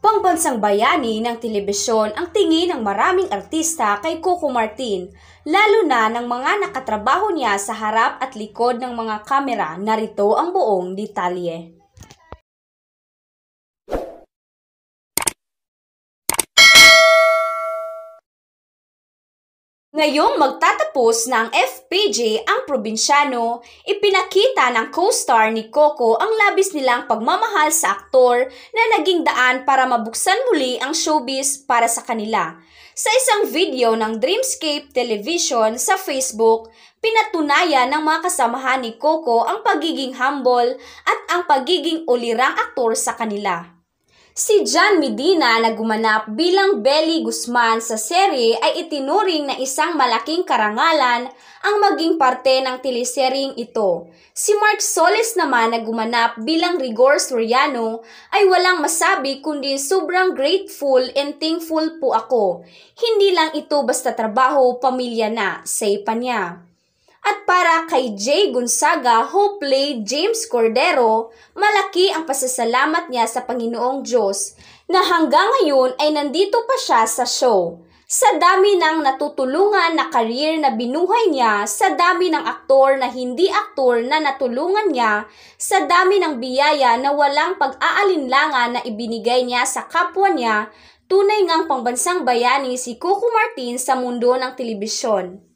Pangbansang bayani ng telebisyon ang tingin ng maraming artista kay Coco Martin, lalo na ng mga nakatrabaho niya sa harap at likod ng mga kamera. Narito ang buong detalye. Ngayong magtatapos ang FPJ ang probinsyano, ipinakita ng co-star ni Coco ang labis nilang pagmamahal sa aktor na naging daan para mabuksan muli ang showbiz para sa kanila. Sa isang video ng Dreamscape Television sa Facebook, pinatunayan ng mga kasamahan ni Coco ang pagiging humble at ang pagiging ulirang aktor sa kanila. Si John Medina na gumanap bilang Belly Guzman sa serye ay itinuring na isang malaking karangalan ang maging parte ng teleseryeng ito. Si Mark Solis naman na gumanap bilang Rigor Soriano ay walang masabi kundi sobrang grateful and thankful po ako. Hindi lang ito basta trabaho, pamilya na, say pa niya. At para kay Jay Gonzaga, who played James Cordero, malaki ang pasasalamat niya sa Panginoong Diyos na hanggang ngayon ay nandito pa siya sa show. Sa dami ng natutulungan na career na binuhay niya, sa dami ng aktor na hindi aktor na natulungan niya, sa dami ng biyaya na walang pag-aalinlangan na ibinigay niya sa kapwa niya, tunay ngang pangbansang bayani si Coco Martin sa mundo ng telebisyon.